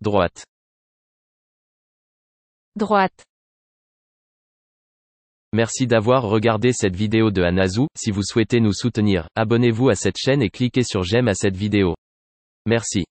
Droite. Droite. Merci d'avoir regardé cette vidéo de Anazu. Si vous souhaitez nous soutenir, abonnez-vous à cette chaîne et cliquez sur j'aime à cette vidéo. Merci.